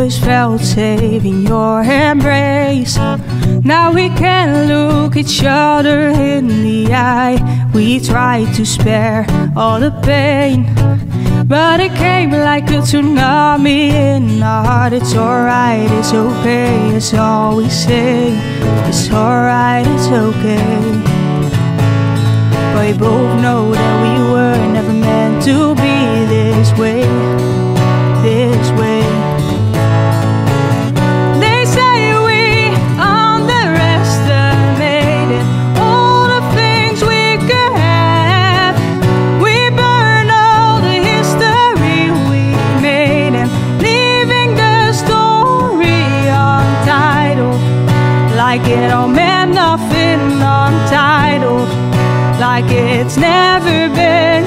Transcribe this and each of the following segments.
Always felt safe in your embrace. Now we can look each other in the eye. We tried to spare all the pain. But it came like a tsunami in our heart. It's alright, it's okay, it's all we say. It's alright, it's okay. But we both know that we were Like it all meant nothing untitled. Like it's never been.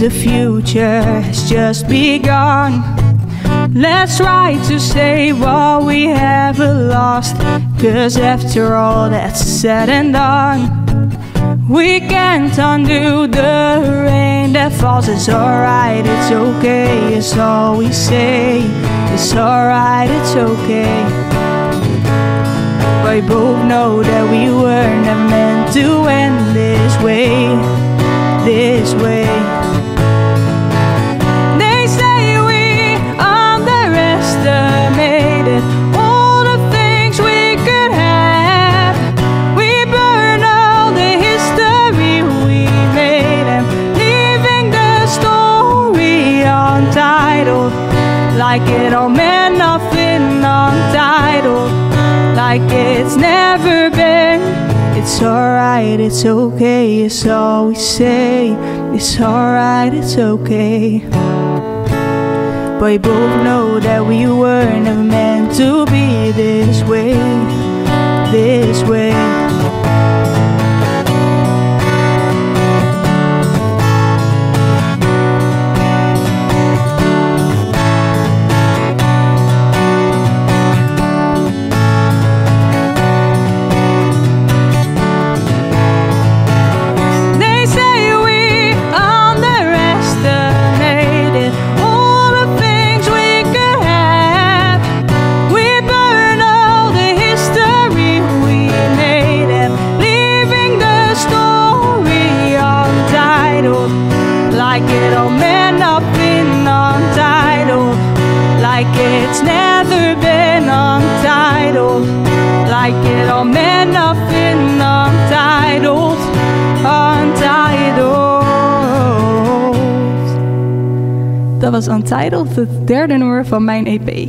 The future has just begun. Let's try to save what we haven't lost. Cause after all that's said and done, we can't undo the rain that falls. It's alright, it's okay, it's all we say. It's alright, it's okay. We both know that we were never meant to end this way, this way. They say we underestimated all the things we could have. We burn all the history we made and leaving the story untitled. Like it all meant Like it's never been. It's alright, it's okay, it's all we say. It's alright, it's okay. But we both know that we were never meant to be this way, this way. It's never been untitled. Like it all meant nothing untitled. Untitled. Dat was Untitled, het derde nummer van mijn EP.